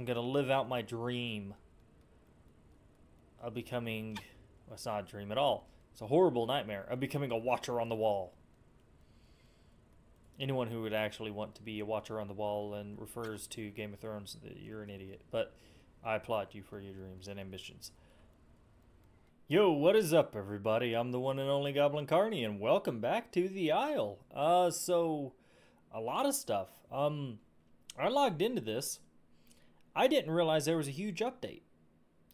I'm gonna live out my dream of becoming. Well, it's not a dream at all. It's a horrible nightmare of becoming a watcher on the wall. Anyone who would actually want to be a watcher on the wall and refers to Game of Thrones, you're an idiot. But I applaud you for your dreams and ambitions. Yo, what is up, everybody? I'm the one and only Goblin Carny, and welcome back to the Isle. Uh, so a lot of stuff. Um, I logged into this. I didn't realize there was a huge update.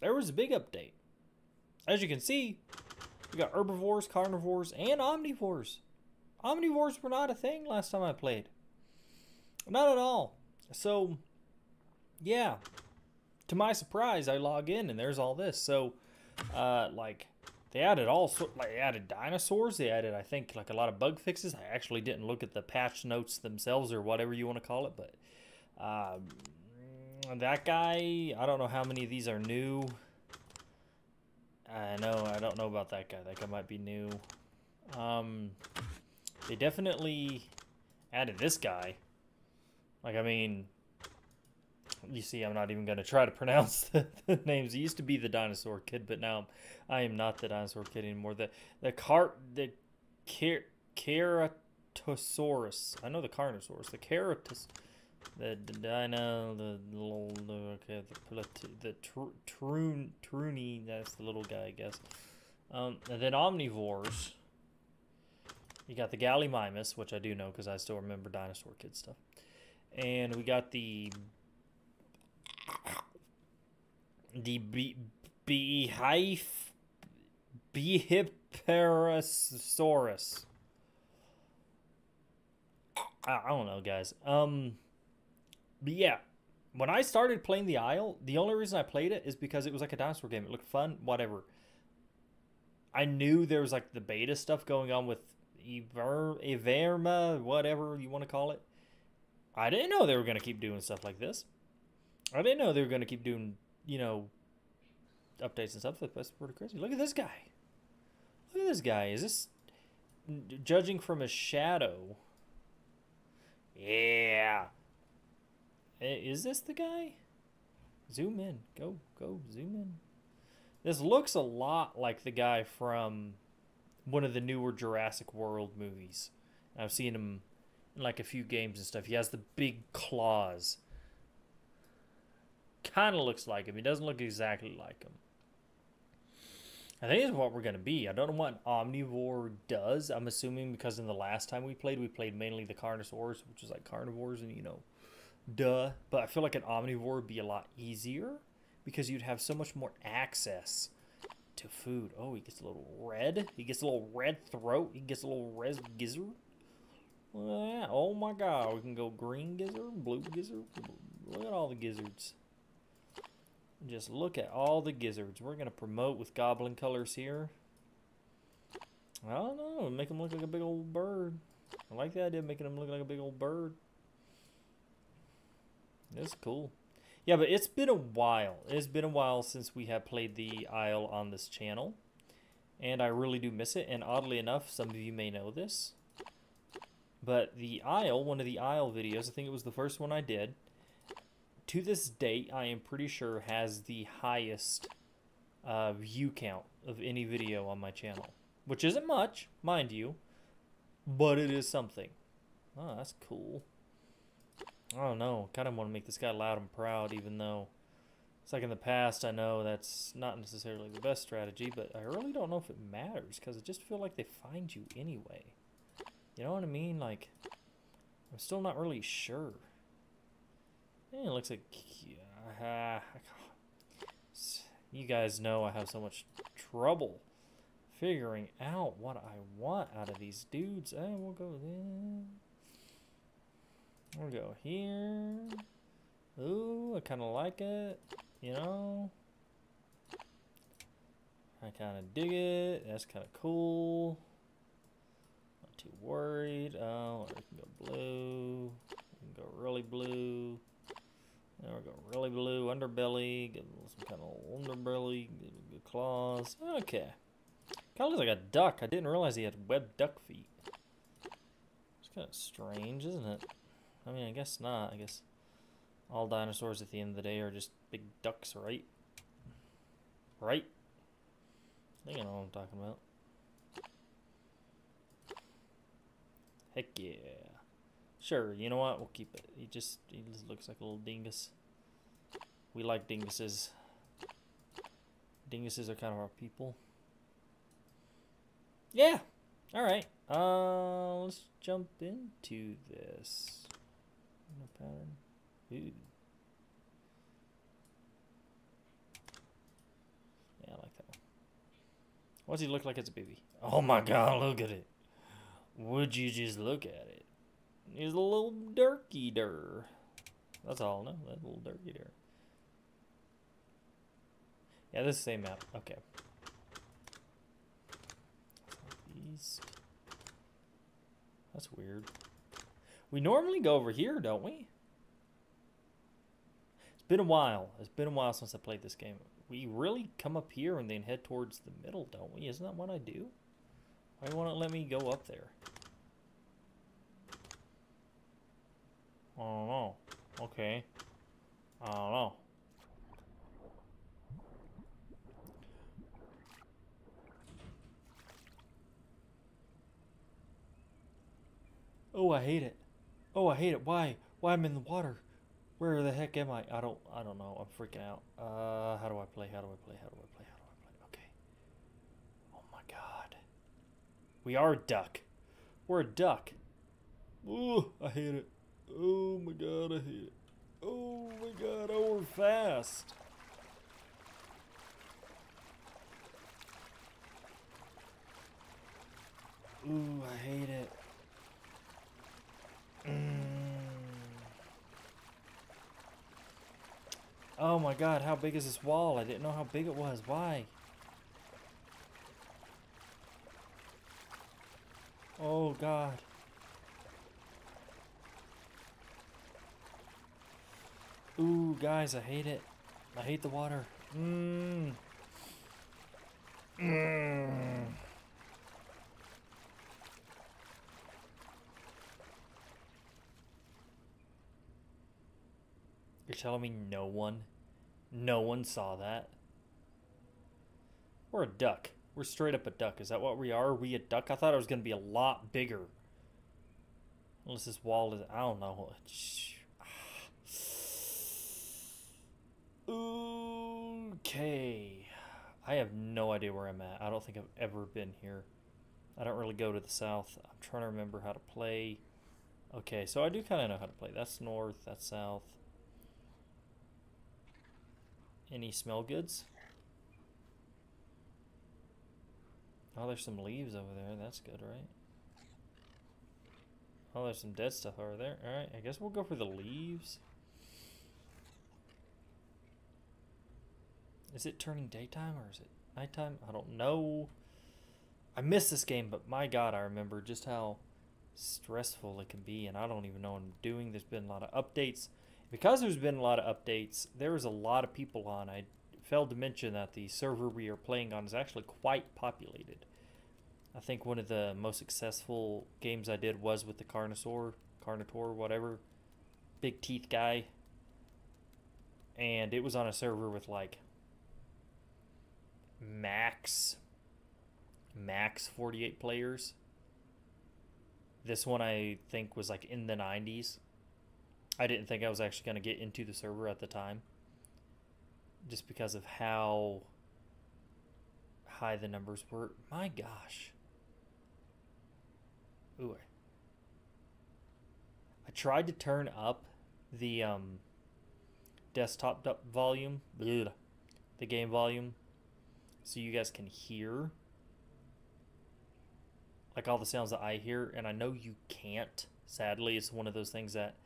There was a big update. As you can see, we got herbivores, carnivores, and omnivores. Omnivores were not a thing last time I played. Not at all. So, yeah. To my surprise, I log in and there's all this. So, uh, like, they added all sort, like, they added dinosaurs. They added, I think, like a lot of bug fixes. I actually didn't look at the patch notes themselves or whatever you want to call it, but um, that guy, I don't know how many of these are new. I know, I don't know about that guy. That guy might be new. Um, they definitely added this guy. Like, I mean, you see, I'm not even going to try to pronounce the, the, names. He used to be the dinosaur kid, but now I am not the dinosaur kid anymore. The the car the car, Ceratosaurus. I know the Carnosaurus. The Ceratos. The, the dino, the little, okay, the the tr truny. That's the little guy, I guess. Um, and then omnivores. You got the Gallimimus, which I do know because I still remember Dinosaur Kid stuff. And we got the the be beehive beehipperasaurus. I, I don't know, guys. Um, but yeah, when I started playing the Isle, the only reason I played it is because it was like a dinosaur game. It looked fun, whatever. I knew there was like the beta stuff going on with Ever, Everma, whatever you want to call it. I didn't know they were going to keep doing stuff like this. I didn't know they were going to keep doing, you know, updates and stuff. That's pretty crazy. Look at this guy. Look at this guy. Is this, judging from his shadow? Yeah. Is this the guy? Zoom in. Go, go, zoom in. This looks a lot like the guy from one of the newer Jurassic World movies. I've seen him in like a few games and stuff. He has the big claws. Kind of looks like him. He doesn't look exactly like him. I think it's what we're going to be. I don't know what omnivore does. I'm assuming because in the last time we played, we played mainly the carnosaurs, which is like carnivores and, you know, duh. But I feel like an omnivore would be a lot easier because you'd have so much more access to food. Oh, he gets a little red. He gets a little red throat. He gets a little red gizzard. Oh my god. We can go green gizzard, blue gizzard. Look at all the gizzards. Just look at all the gizzards. We're going to promote with goblin colors here. I don't know. Make them look like a big old bird. I like the idea of making them look like a big old bird. That's cool. Yeah, but it's been a while. It's been a while since we have played the Isle on this channel. And I really do miss it. And oddly enough, some of you may know this. But the Isle, one of the Isle videos, I think it was the first one I did. To this date, I am pretty sure has the highest uh, view count of any video on my channel. Which isn't much, mind you. But it is something. Oh, that's cool. I don't know. Kind of want to make this guy loud and proud, even though it's like in the past, I know that's not necessarily the best strategy, but I really don't know if it matters because I just feel like they find you anyway. You know what I mean? Like, I'm still not really sure. And it looks like... Uh, you guys know I have so much trouble figuring out what I want out of these dudes. And eh, we'll go there. We'll go here. Ooh, I kind of like it. You know? I kind of dig it. That's kind of cool. Not too worried. Oh, we can go blue. We can go really blue. There we go, really blue underbelly. Get some kind of underbelly. Get claws. Okay. Kind of looks like a duck. I didn't realize he had webbed duck feet. It's kind of strange, isn't it? I mean, I guess not. I guess All dinosaurs at the end of the day are just big ducks, right? Right? I think I know what I'm talking about. Heck yeah. Sure, you know what? We'll keep it. He just he just looks like a little dingus. We like dinguses. Dinguses are kind of our people. Yeah. All right. Uh, let's jump into this. Pattern. Ooh. Yeah, I like that one. What's he look like as a baby? Oh my god, look at it. Would you just look at it? He's a little dirky der. That's all, no? That little dirky der. Yeah, this is the same map. Okay. East. That's weird. We normally go over here, don't we? It's been a while. It's been a while since I played this game. We really come up here and then head towards the middle, don't we? Isn't that what I do? Why won't it let me go up there? I don't know. Okay. I don't know. Oh, I hate it. Oh, I hate it. Why? Why I'm in the water? Where the heck am I? I don't I don't know. I'm freaking out. Uh how do I play? How do I play? How do I play? How do I play? Okay. Oh my god. We are a duck. We're a duck. Ooh, I hate it. Oh my god, I hate it. Oh my god, oh we're fast. Ooh, I hate it. Mm. Oh my god, how big is this wall? I didn't know how big it was. Why? Oh god. Ooh, guys, I hate it. I hate the water. Mmm. Mmm. Telling me no one, no one saw that? We're a duck. We're straight up a duck. Is that what we are? Are we a duck? I thought it was going to be a lot bigger. Unless this wall is... I don't know. Okay. I have no idea where I'm at. I don't think I've ever been here. I don't really go to the south. I'm trying to remember how to play. Okay, so I do kind of know how to play. That's north, that's south. Any smell goods? Oh, there's some leaves over there. That's good, right? Oh, there's some dead stuff over there. Alright, I guess we'll go for the leaves. Is it turning daytime or is it nighttime? I don't know. I missed this game, but my god, I remember just how stressful it can be, and I don't even know what I'm doing. There's been a lot of updates because there's been a lot of updates, there's a lot of people on. I failed to mention that the server we are playing on is actually quite populated. I think one of the most successful games I did was with the Carnosaur, Carnotaur, whatever, big teeth guy. And it was on a server with like max max 48 players. This one I think was like in the 90s. I didn't think I was actually going to get into the server at the time. Just because of how high the numbers were. My gosh. Ooh. I tried to turn up the um, desktop volume, bleh, the game volume, so you guys can hear like all the sounds that I hear, and I know you can't. Sadly, it's one of those things that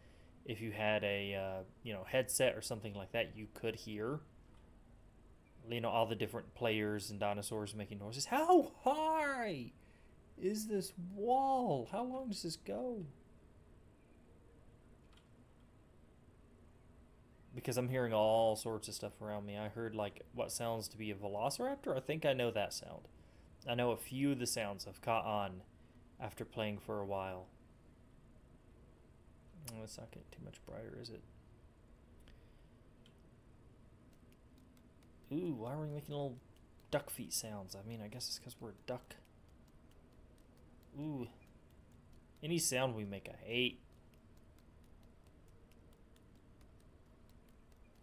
if you had a uh, you know headset or something like that, you could hear you know all the different players and dinosaurs making noises. How high is this wall? How long does this go? Because I'm hearing all sorts of stuff around me. I heard like what sounds to be a velociraptor. I think I know that sound. I know a few of the sounds I've caught on after playing for a while. Oh, it's not getting too much brighter, is it? Ooh, why are we making little duck feet sounds? I mean, I guess it's because we're a duck. Ooh. Any sound we make, I hate.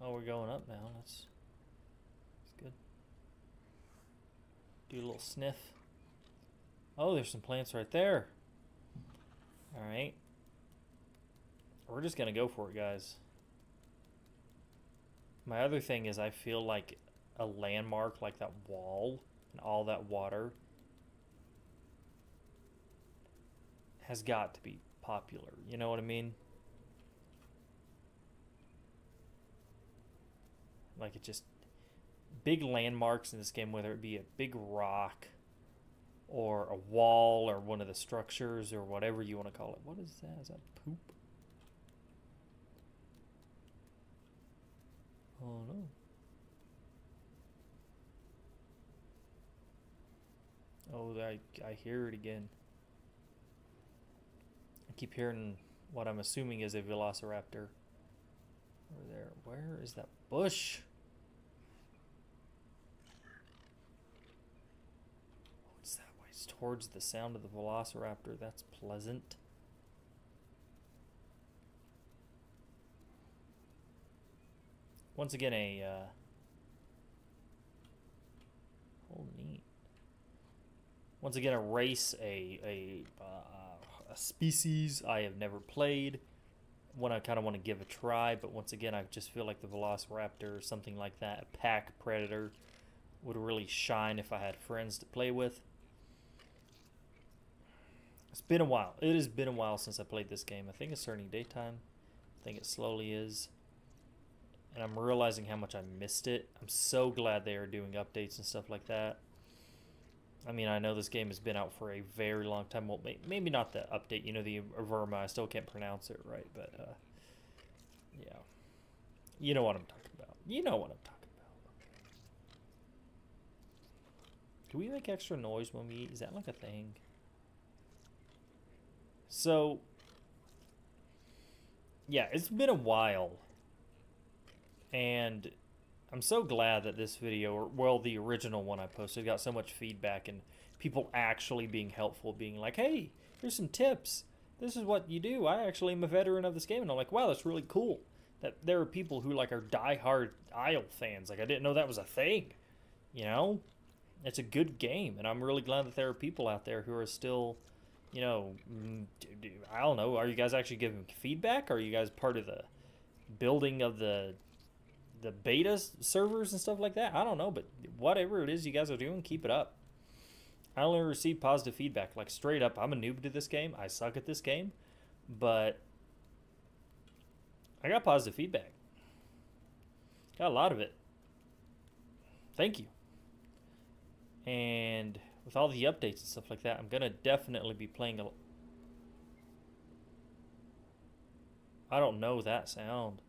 Oh, we're going up now. That's, that's good. Do a little sniff. Oh, there's some plants right there. All right. We're just going to go for it, guys. My other thing is I feel like a landmark like that wall and all that water has got to be popular. You know what I mean? Like it just big landmarks in this game, whether it be a big rock or a wall or one of the structures or whatever you want to call it. What is that? Is that poop? Oh no. Oh, I, I hear it again. I keep hearing what I'm assuming is a velociraptor. Over there. Where is that bush? Oh, What's that way? It's towards the sound of the velociraptor. That's pleasant. Once again, a uh, neat. Once again, a race, a a, uh, a species I have never played. One I kind of want to give a try, but once again, I just feel like the Velociraptor or something like that, a pack predator, would really shine if I had friends to play with. It's been a while. It has been a while since I played this game. I think it's turning daytime. I think it slowly is and I'm realizing how much I missed it. I'm so glad they are doing updates and stuff like that. I mean, I know this game has been out for a very long time. Well, maybe not the update, you know, the Averma. I still can't pronounce it right, but uh, yeah. You know what I'm talking about. You know what I'm talking about. Do we make extra noise when we eat? Is that like a thing? So, yeah, it's been a while and I'm so glad that this video, or well, the original one I posted, got so much feedback and people actually being helpful, being like, hey, here's some tips. This is what you do. I actually am a veteran of this game. And I'm like, wow, that's really cool. That there are people who like are die-hard Isle fans. Like I didn't know that was a thing. You know? It's a good game. And I'm really glad that there are people out there who are still, you know, mm, I don't know. Are you guys actually giving feedback? Are you guys part of the building of the the beta servers and stuff like that. I don't know, but whatever it is you guys are doing, keep it up. I only receive positive feedback. Like straight up, I'm a noob to this game. I suck at this game, but I got positive feedback. Got a lot of it. Thank you. And with all the updates and stuff like that, I'm gonna definitely be playing a. I don't know that sound.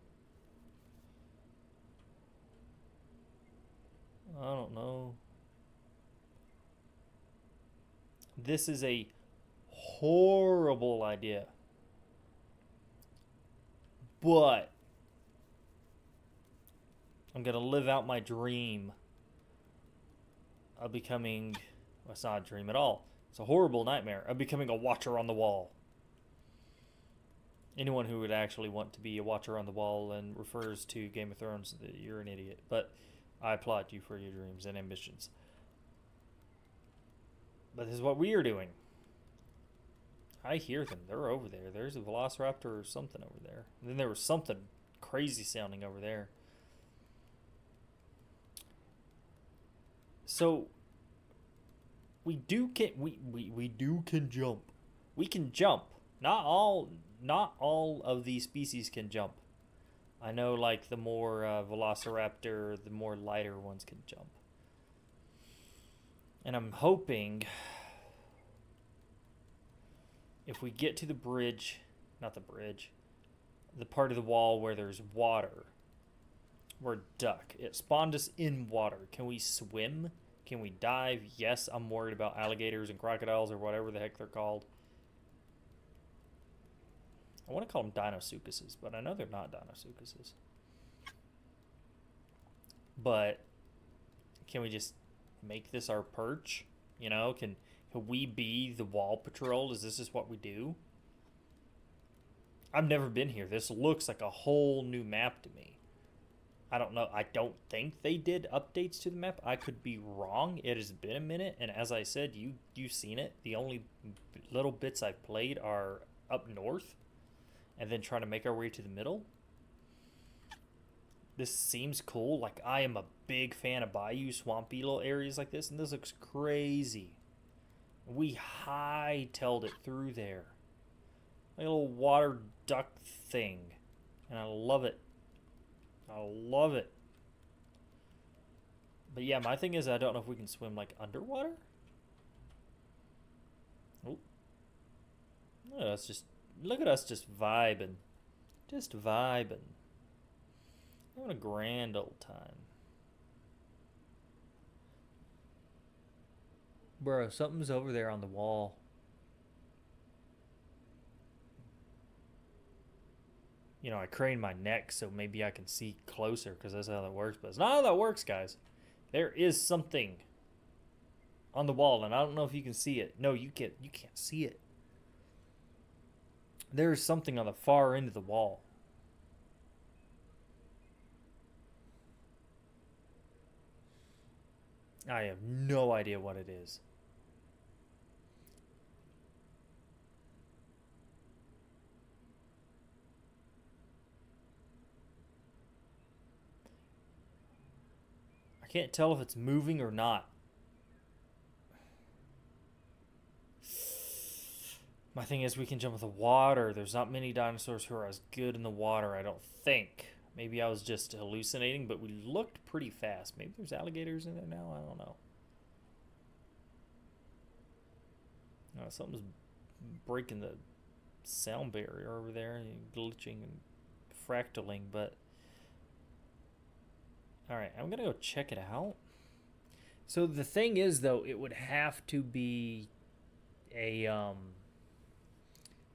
I don't know. This is a horrible idea. But I'm going to live out my dream of becoming, well, it's not a dream at all. It's a horrible nightmare of becoming a watcher on the wall. Anyone who would actually want to be a watcher on the wall and refers to Game of Thrones, you're an idiot. But I applaud you for your dreams and ambitions. But this is what we are doing. I hear them. They're over there. There's a velociraptor or something over there. And then there was something crazy sounding over there. So we do can we, we, we do can jump. We can jump. Not all not all of these species can jump. I know like the more uh, Velociraptor, the more lighter ones can jump. And I'm hoping if we get to the bridge, not the bridge, the part of the wall where there's water, we're duck. It spawned us in water. Can we swim? Can we dive? Yes, I'm worried about alligators and crocodiles or whatever the heck they're called. I want to call them Deinosuchuses, but I know they're not Deinosuchuses. But Can we just make this our perch? You know, can, can we be the wall patrol? Is this just what we do? I've never been here. This looks like a whole new map to me. I don't know. I don't think they did updates to the map. I could be wrong. It has been a minute, and as I said, you you've seen it. The only little bits I've played are up north, and then trying to make our way to the middle. This seems cool. Like I am a big fan of bayou swampy little areas like this, and this looks crazy. We hightailed it through there, a little water duck thing, and I love it. I love it. But yeah, my thing is I don't know if we can swim like underwater. Oh. Look at us just look at us just vibing. Just vibing. Having a grand old time. Bro, something's over there on the wall. you know, I crane my neck so maybe I can see closer because that's how that works. But it's not how that works, guys. There is something on the wall, and I don't know if you can see it. No, you can't. You can't see it. There is something on the far end of the wall. I have no idea what it is. I can't tell if it's moving or not. My thing is we can jump in the water. There's not many dinosaurs who are as good in the water, I don't think. Maybe I was just hallucinating, but we looked pretty fast. Maybe there's alligators in there now? I don't know. Oh, something's breaking the sound barrier over there, and glitching and fractaling, but all right, I'm going to go check it out. So the thing is though, it would have to be a um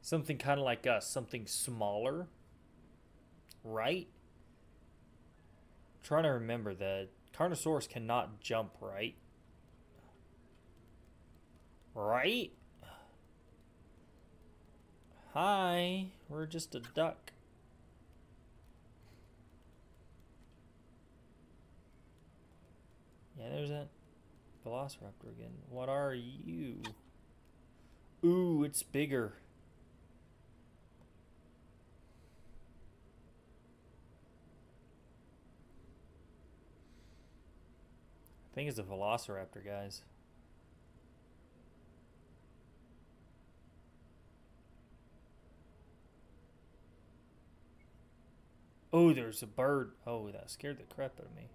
something kind of like us, something smaller. Right? I'm trying to remember that Carnosaurus cannot jump, right? Right? Hi, we're just a duck. Yeah, there's that Velociraptor again. What are you? Ooh, it's bigger. I think it's a Velociraptor, guys. Oh, there's a bird. Oh, that scared the crap out of me.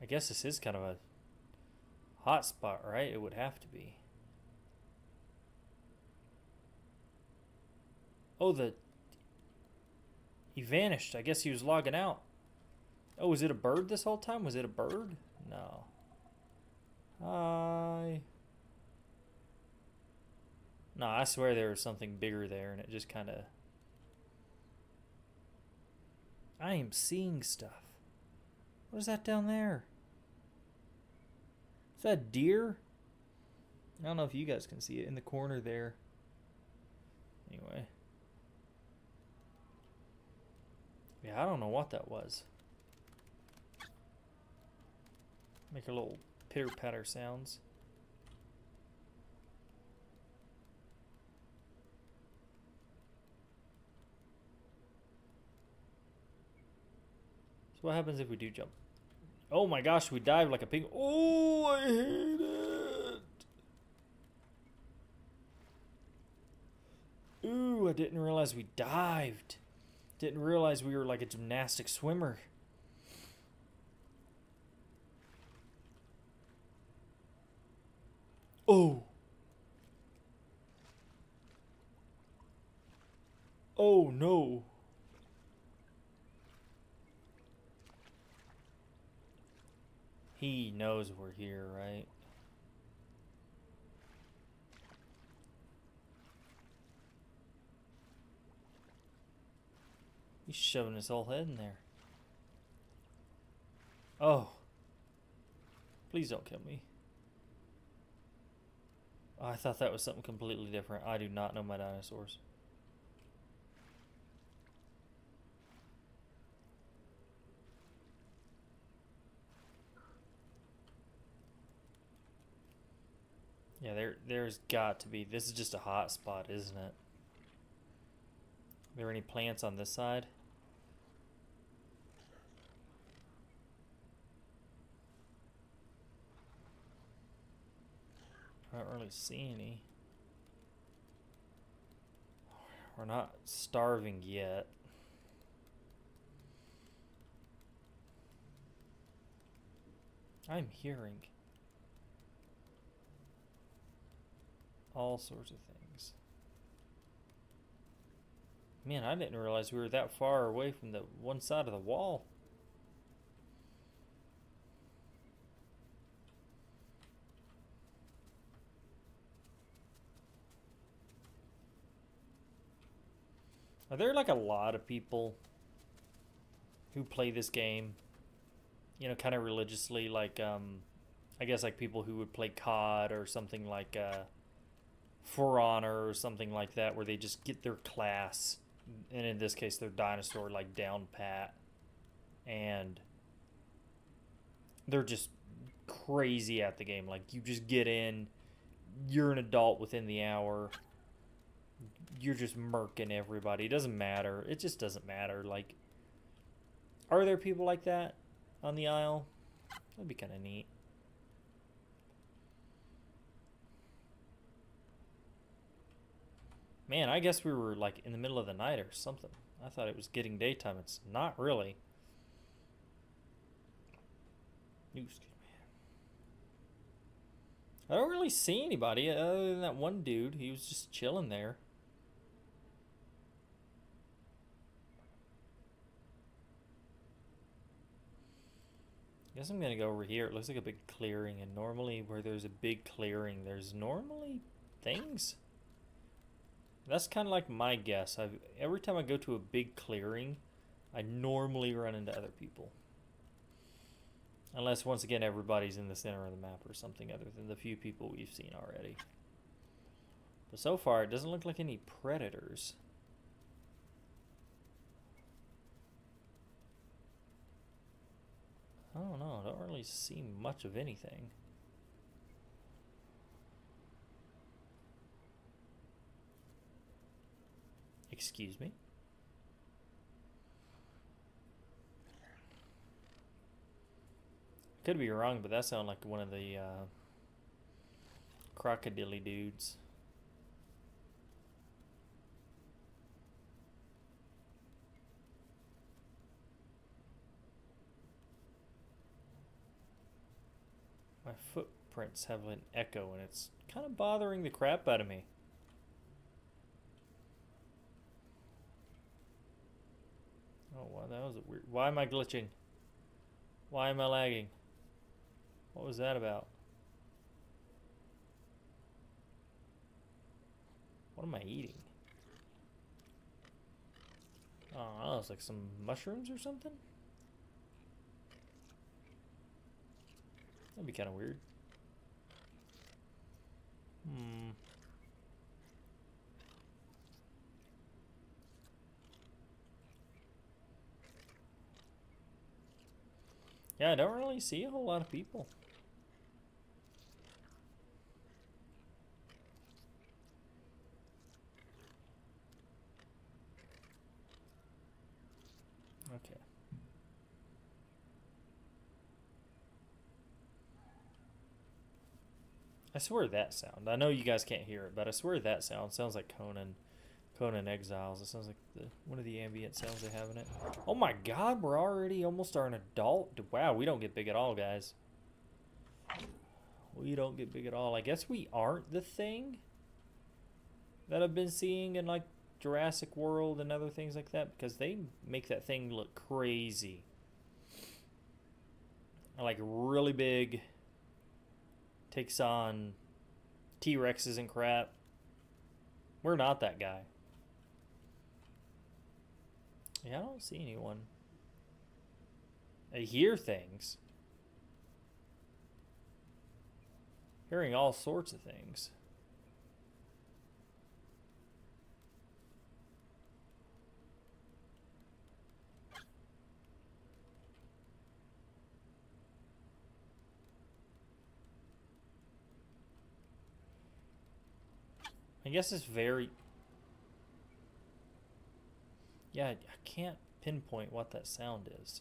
I guess this is kind of a hot spot, right? It would have to be. Oh, the... He vanished. I guess he was logging out. Oh, was it a bird this whole time? Was it a bird? No. Hi. No, I swear there was something bigger there and it just kind of... I am seeing stuff. What is that down there? Is that a deer? I don't know if you guys can see it in the corner there. Anyway. Yeah, I don't know what that was. Make a little pitter patter sounds. So what happens if we do jump? Oh my gosh, we dive like a pig. Oh, I hate it. Ooh, I didn't realize we dived. Didn't realize we were like a gymnastic swimmer. Oh. Oh no. He knows we're here, right? He's shoving his whole head in there. Oh. Please don't kill me. Oh, I thought that was something completely different. I do not know my dinosaurs. Yeah, there there's got to be. This is just a hot spot, isn't it? Are there any plants on this side? I don't really see any. We're not starving yet. I'm hearing all sorts of things. Man, I didn't realize we were that far away from the one side of the wall. Are there like a lot of people who play this game, you know, kind of religiously, like, um, I guess like people who would play COD or something like uh, For Honor or something like that, where they just get their class, and in this case, their dinosaur, like down pat, and they're just crazy at the game. Like, you just get in, you're an adult within the hour you're just murking everybody. It doesn't matter. It just doesn't matter. Like, are there people like that on the Isle? That'd be kind of neat. Man, I guess we were like in the middle of the night or something. I thought it was getting daytime. It's not really. Excuse me. I don't really see anybody other than that one dude. He was just chilling there. guess I'm gonna go over here. It looks like a big clearing, and normally where there's a big clearing, there's normally things. That's kind of like my guess. I've, every time I go to a big clearing, I normally run into other people. Unless, once again, everybody's in the center of the map or something other than the few people we've seen already. But so far, it doesn't look like any predators. I don't know. I don't really see much of anything. Excuse me? Could be wrong, but that sounded like one of the uh, crocodile dudes. My footprints have an echo and it's kind of bothering the crap out of me. Oh, that was a weird... Why am I glitching? Why am I lagging? What was that about? What am I eating? Oh, it's like some mushrooms or something? That'd be kind of weird. Hmm. Yeah, I don't really see a whole lot of people. Okay. I swear that sound. I know you guys can't hear it, but I swear that sound sounds like Conan. Conan Exiles. It sounds like the one of the ambient sounds they have in it. Oh my god, we're already almost an adult. Wow, we don't get big at all, guys. We don't get big at all. I guess we aren't the thing that I've been seeing in like Jurassic World and other things like that because they make that thing look crazy. Like really big takes on T Rexes and crap. We're not that guy. Yeah, I don't see anyone. I hear things. Hearing all sorts of things. I guess it's very... Yeah, I can't pinpoint what that sound is.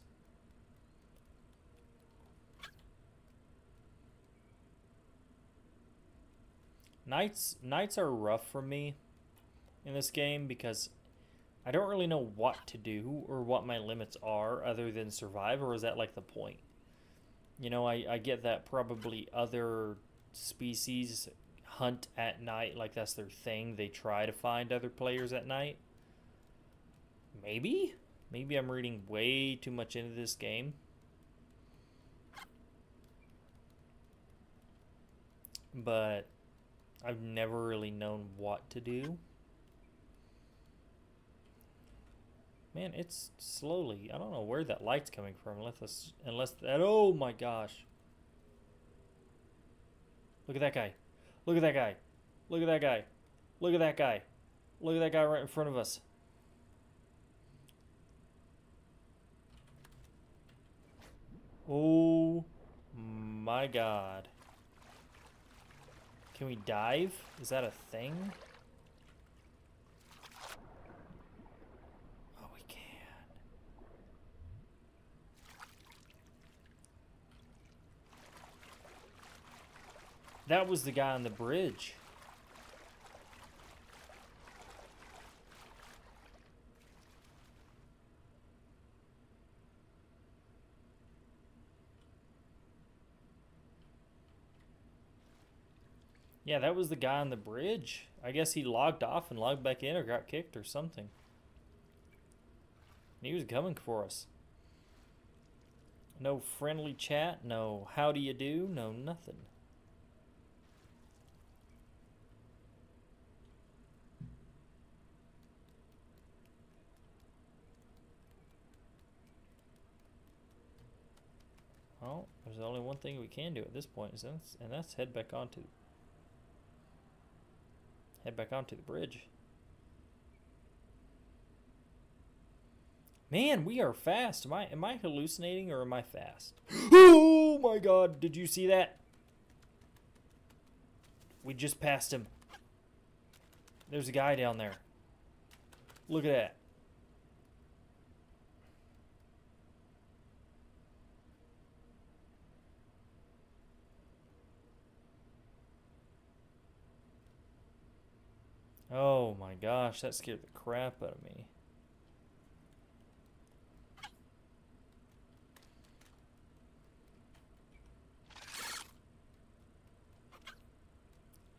Nights nights are rough for me in this game because I don't really know what to do or what my limits are other than survive, or is that like the point? You know, I, I get that probably other species hunt at night, like that's their thing. They try to find other players at night. Maybe? Maybe I'm reading way too much into this game. But I've never really known what to do. Man, it's slowly. I don't know where that light's coming from. Unless, unless that. Oh my gosh! Look at that guy. Look at that guy. Look at that guy. Look at that guy. Look at that guy right in front of us. Oh my god. Can we dive? Is that a thing? Oh, we can. That was the guy on the bridge. Yeah, that was the guy on the bridge. I guess he logged off and logged back in or got kicked or something. He was coming for us. No friendly chat, no how do you do, no nothing. Well, there's only one thing we can do at this point, and that's head back onto head back onto the bridge. Man, we are fast. Am I am I hallucinating or am I fast? oh my god, did you see that? We just passed him. There's a guy down there. Look at that. Oh my gosh, that scared the crap out of me.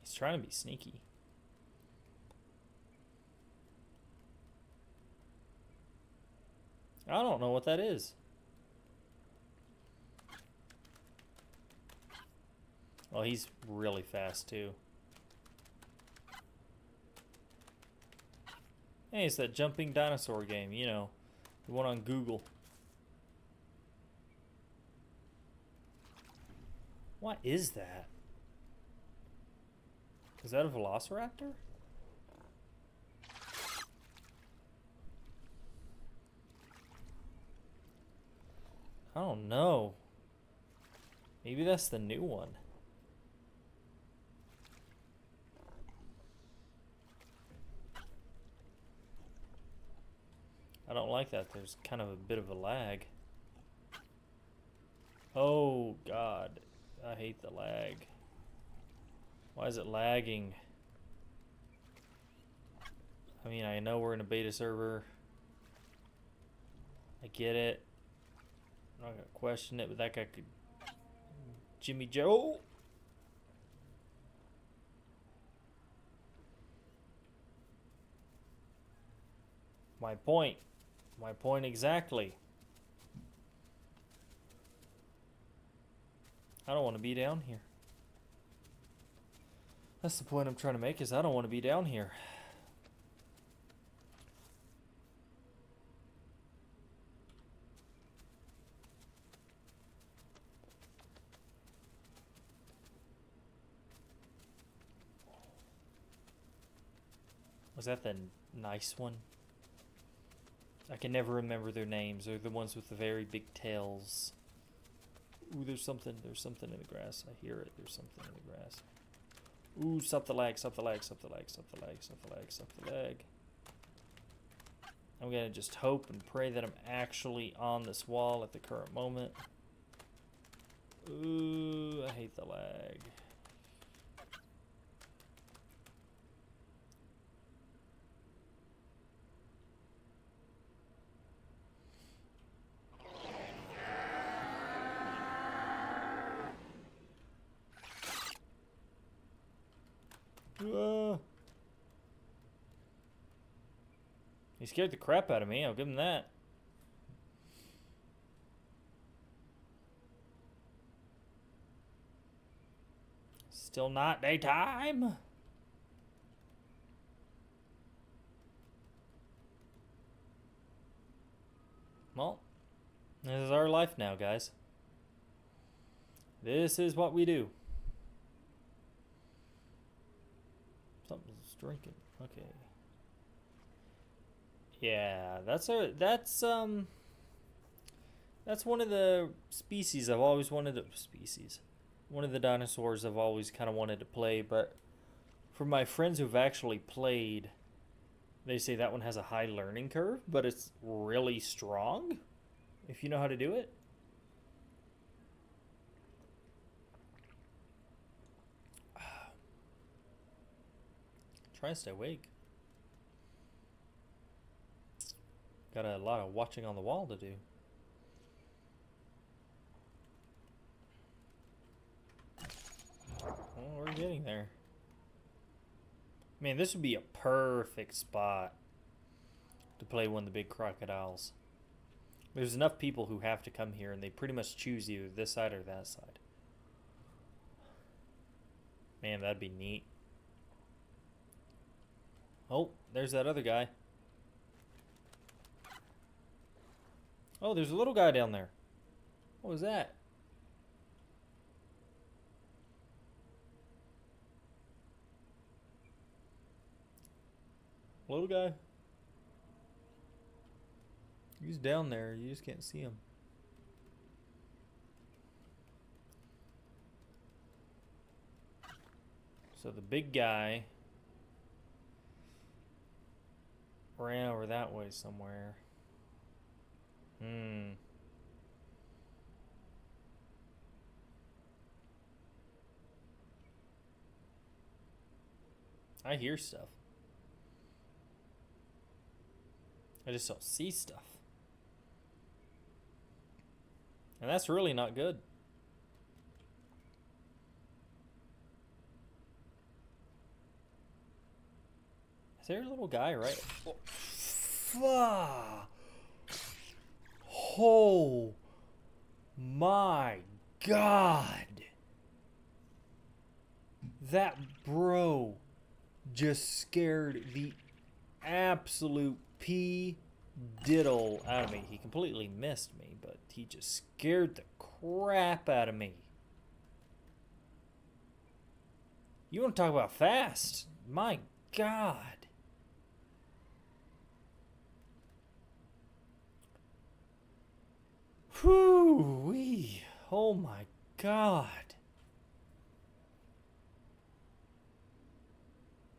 He's trying to be sneaky. I don't know what that is. Well, he's really fast too. Hey, it's that jumping dinosaur game, you know, the one on Google. What is that? Is that a velociraptor? I don't know. Maybe that's the new one. I don't like that. There's kind of a bit of a lag. Oh, God. I hate the lag. Why is it lagging? I mean, I know we're in a beta server. I get it. I'm not going to question it, but that guy could... Jimmy Joe! My point. My point exactly. I don't want to be down here. That's the point I'm trying to make is I don't want to be down here. Was that the nice one? I can never remember their names. They're the ones with the very big tails. Ooh, there's something. There's something in the grass. I hear it. There's something in the grass. Ooh, stop the lag, stop the lag, stop the lag, stop the lag, stop the lag, stop the lag. I'm gonna just hope and pray that I'm actually on this wall at the current moment. Ooh, I hate the lag. Uh, he scared the crap out of me. I'll give him that. Still not daytime. Well, this is our life now, guys. This is what we do. Something's drinking. Okay. Yeah, that's a that's um that's one of the species I've always wanted to species. One of the dinosaurs I've always kind of wanted to play, but for my friends who've actually played, they say that one has a high learning curve, but it's really strong if you know how to do it. Try stay awake. Got a lot of watching on the wall to do. Well, we're getting there. Man, this would be a perfect spot to play one of the big crocodiles. There's enough people who have to come here, and they pretty much choose either this side or that side. Man, that'd be neat. Oh, there's that other guy. Oh, there's a little guy down there. What was that? Little guy. He's down there. You just can't see him. So the big guy ran over that way somewhere. Hmm. I hear stuff. I just don't see stuff. And that's really not good. Is there a little guy right? Oh, oh my god. That bro just scared the absolute pea diddle out of me. He completely missed me, but he just scared the crap out of me. You want to talk about fast? My god. Whew wee. Oh my god.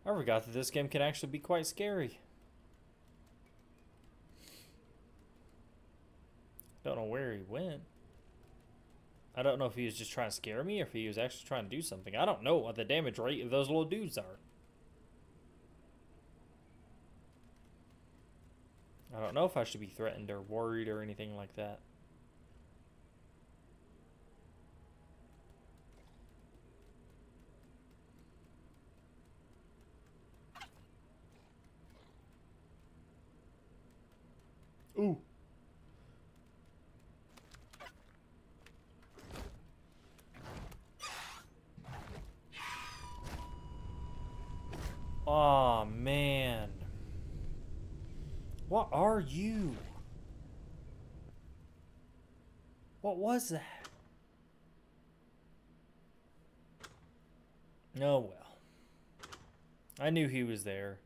I forgot that this game can actually be quite scary. Don't know where he went. I don't know if he was just trying to scare me or if he was actually trying to do something. I don't know what the damage rate of those little dudes are. I don't know if I should be threatened or worried or anything like that. Ooh. Oh man. What are you? What was that? Oh well. I knew he was there.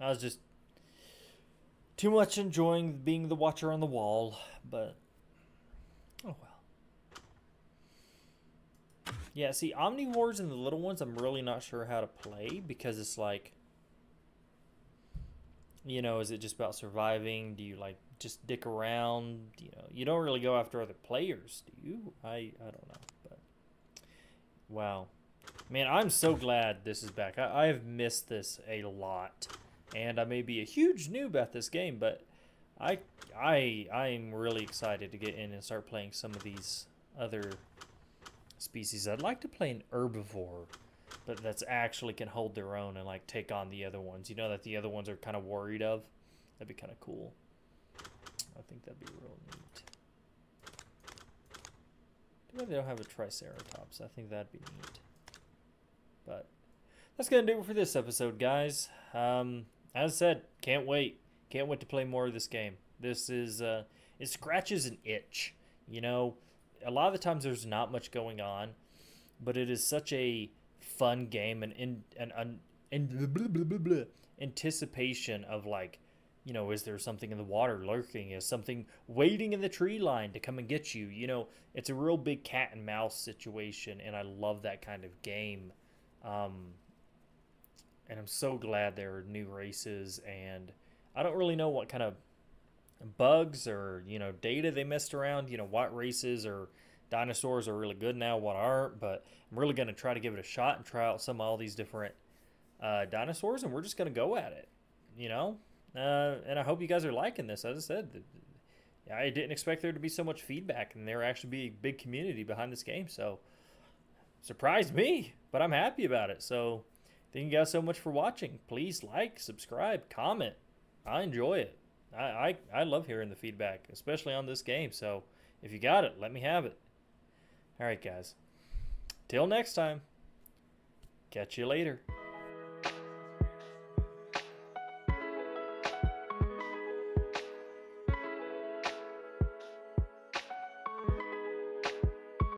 I was just too much enjoying being the watcher on the wall, but oh well. Yeah, see, omnivores and the little ones, I'm really not sure how to play because it's like, you know, is it just about surviving? Do you like just dick around? You know, you don't really go after other players, do you? I I don't know, but wow, man, I'm so glad this is back. I, I've missed this a lot and I may be a huge noob at this game, but I I I'm really excited to get in and start playing some of these other species. I'd like to play an herbivore, but that's actually can hold their own and like take on the other ones. You know that the other ones are kind of worried of. That'd be kind of cool. I think that'd be real neat. Too they don't have a Triceratops. I think that'd be neat. But that's gonna do it for this episode, guys. Um, as I said, can't wait. Can't wait to play more of this game. This is uh, it scratches an itch. You know, a lot of the times there's not much going on, but it is such a fun game and in and an and anticipation of like, you know, is there something in the water lurking? Is something waiting in the tree line to come and get you? You know, it's a real big cat and mouse situation, and I love that kind of game. Um, and I'm so glad there are new races. And I don't really know what kind of bugs or you know data they messed around. You know what races or dinosaurs are really good now, what aren't. But I'm really going to try to give it a shot and try out some of all these different uh, dinosaurs, and we're just going to go at it. You know, uh, and I hope you guys are liking this. As I said, I didn't expect there to be so much feedback, and there actually be a big community behind this game. So surprised me, but I'm happy about it. So Thank you guys so much for watching. Please like, subscribe, comment. I enjoy it. I, I, I love hearing the feedback, especially on this game. So if you got it, let me have it. All right, guys. Till next time. Catch you later.